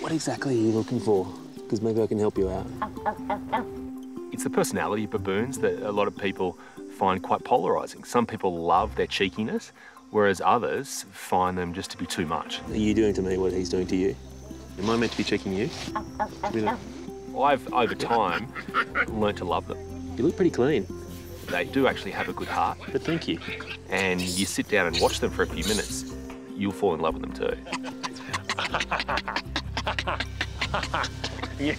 What exactly are you looking for? Because maybe I can help you out. It's the personality of baboons that a lot of people find quite polarising. Some people love their cheekiness, whereas others find them just to be too much. Are you doing to me what he's doing to you? Am I meant to be checking you? Really? I've, over time, learnt to love them. You look pretty clean, They do actually have a good heart, but thank you. and you sit down and watch them for a few minutes, you'll fall in love with them too. Yeah.